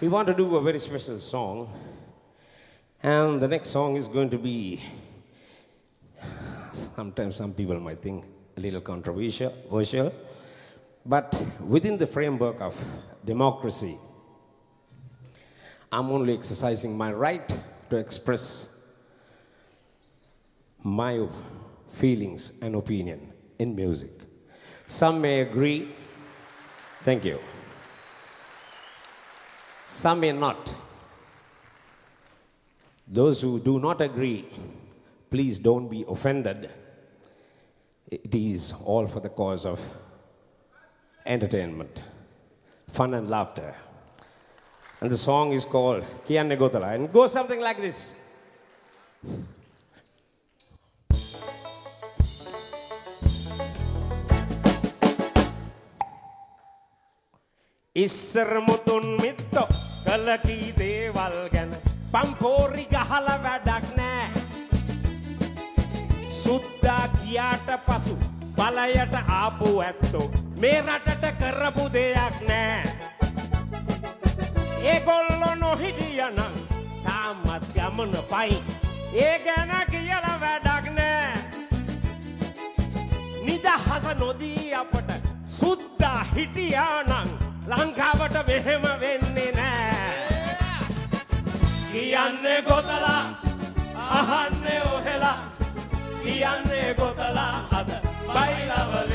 We want to do a very special song, and the next song is going to be. Sometimes some people might think a little controversial, but within the framework of democracy, I'm only exercising my right to express my feelings and opinion in music. Some may agree. Thank you Some may not. Those who do not agree, please don't be offended. It is all for the cause of entertainment, fun and laughter. And the song is called Kiyanne Gotala and goes something like this. ඉස්සර මුතුන් මිත්තෝ කලකී දේවල් ගැන පම්පෝරි ගහල වැඩක් නෑ. සුද්දා ගියාට පසු බලයට ආපු ඇත්තෝ මේ රටට කරපු දෙයක් නෑ. ඒගොල්ලො නොහිටියනං තාමත් ගමන පයි. ඒ ගැන කියල වැඩක් නෑ. නිදහස නොදී අපට සුද්දා හිටියානං ලංකාවට මෙහෙම වෙන්නේ නෑ. කියන්නේ ගොතලා අහන්නේ ඔහෙලා කියන්නේ ගොතලා අද බයිලවලින්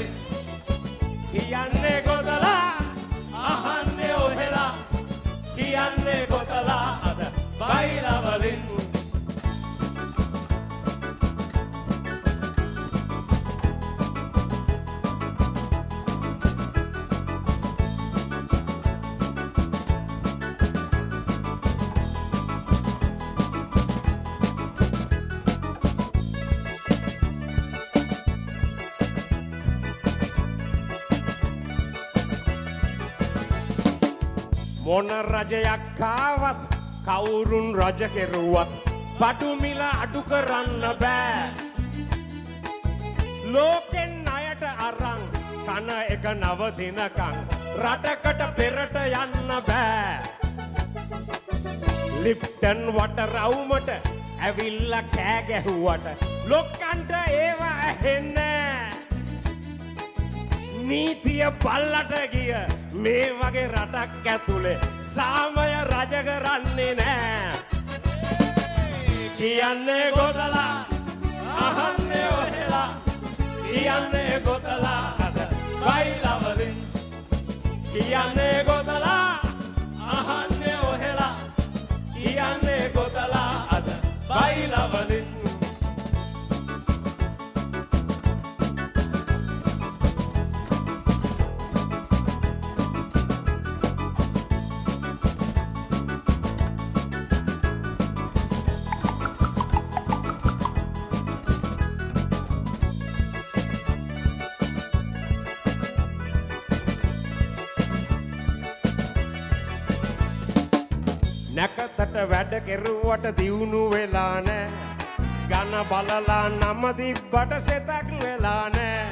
මොන රජයක් ආවත් කවුරුන් රජ කෙරුවත් බඩුමිල අඩු කරන්න බෑ. ලෝකෙන් අයට අරං කන එක නවදිනකං රටකට පෙරට යන්න බෑ. ලිප්ටන් වට රවුමට ඇවිල්ල කෑගැහුවට ලොක්කන්ට ඒවා ඇහෙන්නෑ නීතිය පල්ලට ගිය මේ වගේ රටක් ඇතුළේ සාමය රජ කරන්නේ නෑ. කියන්නේ ගොතලා අහන්නේ ඔහෙලා. කියන්නේ ගොතලා අද බයිලවලින්. කියන්නේ ගොතලා නැකතට වැඩ කෙරුවට දියුණු වෙලා නෑ. ගන බලලා නම තිබ්බට සෙතක් වෙලා නෑ.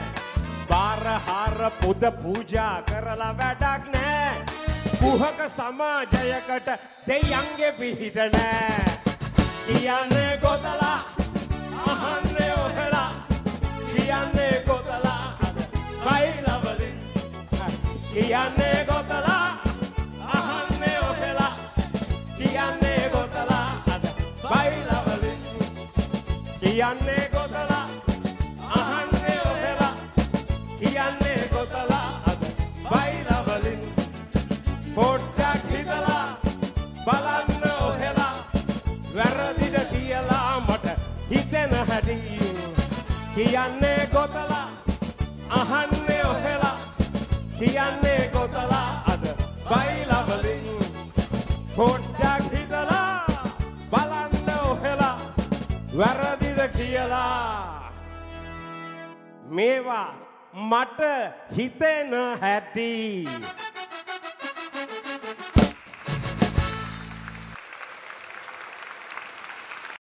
බාරහාර පුද පූජා කරලා වැඩක් නෑ. පුහක සමාජයකට දෙයන්ගේ පිහිට නෑ. කියන්නේ ගොතලා අහන්නේ ඔහෙලා. කියන්නේ ගොතලා අද බයිලවලින් කියන්නේ කියන්නේ ගොතලා අහන්නේ ඔහෙලා. කියන්නේ ගොතලා අද බයිලවලින් පොඩ්ඩක් හිතලා බලන්න ඔහෙලා. වැරදිද කියලා මට හිතෙන හැටි. කියන්නේ ගොතලා අහන්නේ ඔහෙලා. කියන්නේ ගොතලා අද බයිලවලින් පොඩ්ඩක් හිතලා බලන්න ඔහෙලා. වැරදිද කියලා. මේවා මට හිතෙන හැටි.